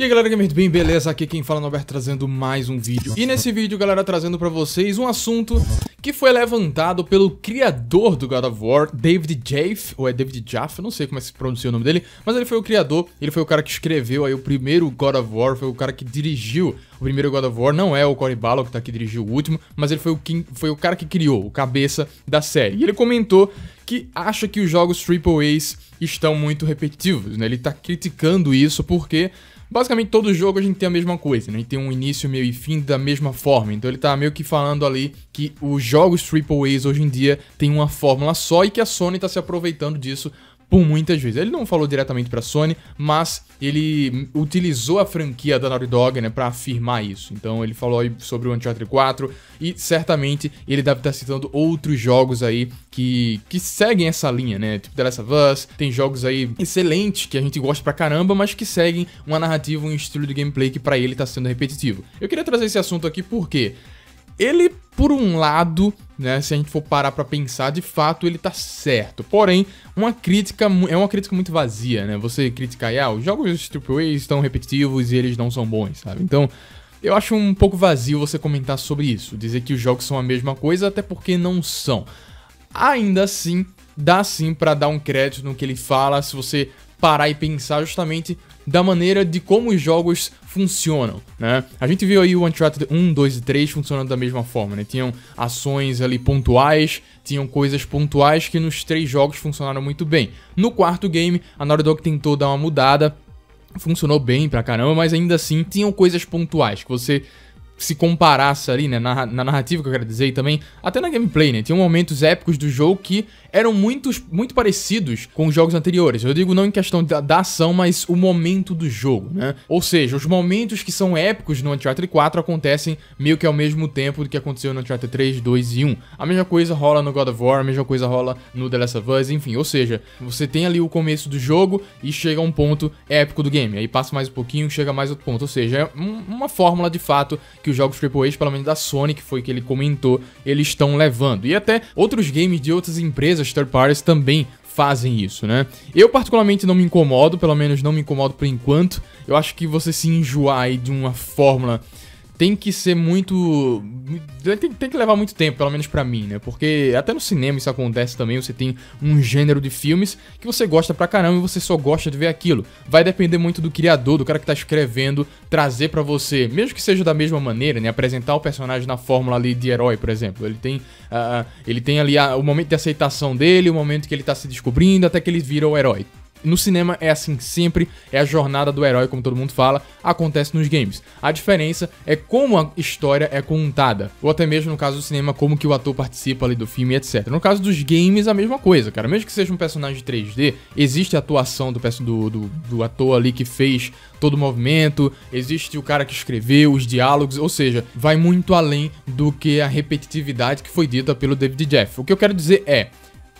E aí galera gamer bem, beleza? Aqui quem fala é o Alberto trazendo mais um vídeo. E nesse vídeo galera trazendo pra vocês um assunto que foi levantado pelo criador do God of War David Jaffe, ou é David Jaffe, não sei como é que se pronuncia o nome dele Mas ele foi o criador, ele foi o cara que escreveu aí o primeiro God of War, foi o cara que dirigiu o primeiro God of War. Não é o Cory Ballow que tá aqui dirigiu o último, mas ele foi o, que, foi o cara que criou, o cabeça da série. E ele comentou que acha que os jogos AAAs estão muito repetitivos, né? Ele tá criticando isso porque Basicamente, todo jogo a gente tem a mesma coisa, né? A gente tem um início, meio e fim da mesma forma. Então ele tá meio que falando ali que os jogos AAAs hoje em dia têm uma fórmula só e que a Sony tá se aproveitando disso por muitas vezes. Ele não falou diretamente para Sony, mas ele utilizou a franquia da Naughty Dog, né, para afirmar isso. Então ele falou sobre o Uncharted 4 e certamente ele deve estar citando outros jogos aí que, que seguem essa linha, né? Tipo The Last of Us, tem jogos aí excelentes que a gente gosta pra caramba, mas que seguem uma narrativa, um estilo de gameplay que para ele tá sendo repetitivo. Eu queria trazer esse assunto aqui porque ele, por um lado, né, se a gente for parar para pensar, de fato ele tá certo. Porém, uma crítica é uma crítica muito vazia, né? Você criticar, ah, os jogos AAA estão repetitivos e eles não são bons, sabe? Então, eu acho um pouco vazio você comentar sobre isso, dizer que os jogos são a mesma coisa, até porque não são. Ainda assim, dá sim para dar um crédito no que ele fala, se você parar e pensar justamente da maneira de como os jogos funcionam, né? A gente viu aí o Uncharted 1, 2 e 3 funcionando da mesma forma, né? Tinham ações ali pontuais, tinham coisas pontuais que nos três jogos funcionaram muito bem. No quarto game, a Naughty Dog tentou dar uma mudada, funcionou bem pra caramba, mas ainda assim tinham coisas pontuais que você se comparasse ali, né, na, na, narrativa que eu quero dizer e também, até na gameplay, né, tinham momentos épicos do jogo que eram muitos, muito parecidos com os jogos anteriores. Eu digo não em questão da, da, ação, mas o momento do jogo, né? Ou seja, os momentos que são épicos no Uncharted 4 acontecem meio que ao mesmo tempo do que aconteceu no Uncharted 3, 2 e 1. A mesma coisa rola no God of War, a mesma coisa rola no The Last of Us, enfim. Ou seja, você tem ali o começo do jogo e chega a um ponto épico do game. Aí passa mais um pouquinho, chega mais outro ponto. Ou seja, é uma fórmula de fato que os jogos AAA, pelo menos da Sony, que foi que ele comentou, eles estão levando. E até outros games de outras empresas empresas third parties também fazem isso, né? Eu particularmente não me incomodo, pelo menos não me incomodo por enquanto. Eu acho que você se enjoar aí de uma fórmula tem que ser muito. Tem, tem, que levar muito tempo, pelo menos para mim, né? Porque até no cinema isso acontece também. Você tem um gênero de filmes que você gosta pra caramba e você só gosta de ver aquilo. Vai depender muito do criador, do cara que tá escrevendo, trazer para você, mesmo que seja da mesma maneira, né? Apresentar o personagem na fórmula ali de herói, por exemplo. Ele tem, uh, ele tem ali o momento de aceitação dele, o momento que ele tá se descobrindo, até que ele vira o herói. No cinema é assim sempre, é a jornada do herói, como todo mundo fala, acontece nos games. A diferença é como a história é contada, ou até mesmo no caso do cinema, como que o ator participa ali do filme, etc. No caso dos games, a mesma coisa, cara. Mesmo que seja um personagem 3D, existe a atuação do, do, do, do ator ali que fez todo o movimento, existe o cara que escreveu os diálogos, ou seja, vai muito além do que a repetitividade que foi dita pelo David Jeff. O que eu quero dizer é,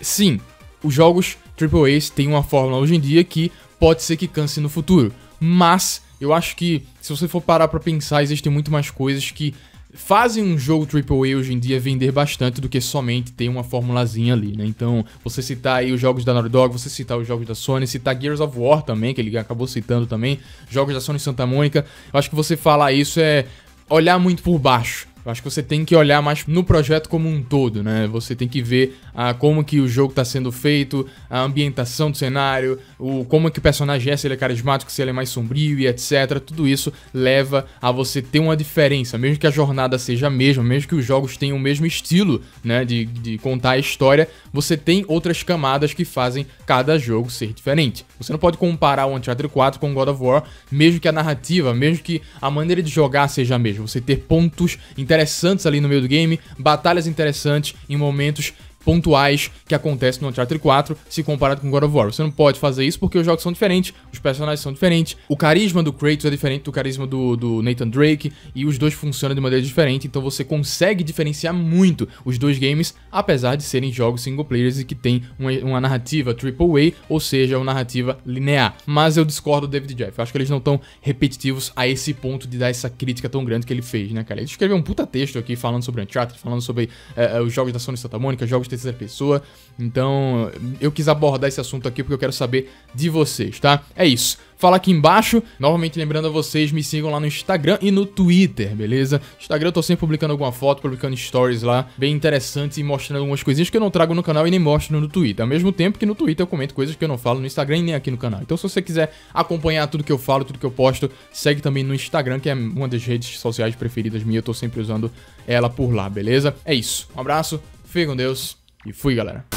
sim, os jogos AAAs têm uma fórmula hoje em dia que pode ser que canse no futuro. Mas eu acho que, se você for parar pra pensar, existem muito mais coisas que fazem um jogo AAA hoje em dia vender bastante do que somente ter uma formulazinha ali, né? Então, você citar aí os jogos da Naughty Dog, você citar os jogos da Sony, citar Gears of War também, que ele acabou citando também, jogos da Sony Santa Mônica, eu acho que você falar isso é olhar muito por baixo eu acho que você tem que olhar mais no projeto como um todo, né? Você tem que ver ah, como que o jogo está sendo feito, a ambientação do cenário, o como que o personagem é, se ele é carismático, se ele é mais sombrio e etc. Tudo isso leva a você ter uma diferença, mesmo que a jornada seja a mesma, mesmo que os jogos tenham o mesmo estilo, né, de, de contar a história, você tem outras camadas que fazem cada jogo ser diferente. Você não pode comparar o Uncharted 4 com God of War, mesmo que a narrativa, mesmo que a maneira de jogar seja a mesma. Você ter pontos interessantes ali no meio do game, batalhas interessantes em momentos pontuais que acontecem no Uncharted 4 se comparado com God of War. Você não pode fazer isso porque os jogos são diferentes, os personagens são diferentes, o carisma do Kratos é diferente do carisma do, do Nathan Drake e os dois funcionam de maneira diferente, então você consegue diferenciar muito os dois games, apesar de serem jogos single players e que tem uma, uma narrativa AAA, ou seja, uma narrativa linear. Mas eu discordo do David Jeff, eu acho que eles não estão repetitivos a esse ponto de dar essa crítica tão grande que ele fez, né, cara? Ele escreveu um puta texto aqui falando sobre Uncharted, falando sobre uh, os jogos da Sony Santa Mônica, jogos terceira pessoa. Então, eu quis abordar esse assunto aqui porque eu quero saber de vocês, tá? É isso. Fala aqui embaixo. Novamente lembrando a vocês, me sigam lá no Instagram e no Twitter, beleza? Instagram eu tô sempre publicando alguma foto, publicando stories lá, bem interessantes e mostrando algumas coisinhas que eu não trago no canal e nem mostro no Twitter. Ao mesmo tempo que no Twitter eu comento coisas que eu não falo no Instagram e nem aqui no canal. Então se você quiser acompanhar tudo que eu falo, tudo que eu posto, segue também no Instagram, que é uma das redes sociais preferidas minha, eu tô sempre usando ela por lá, beleza? É isso. Um abraço, fique com Deus e fui, galera.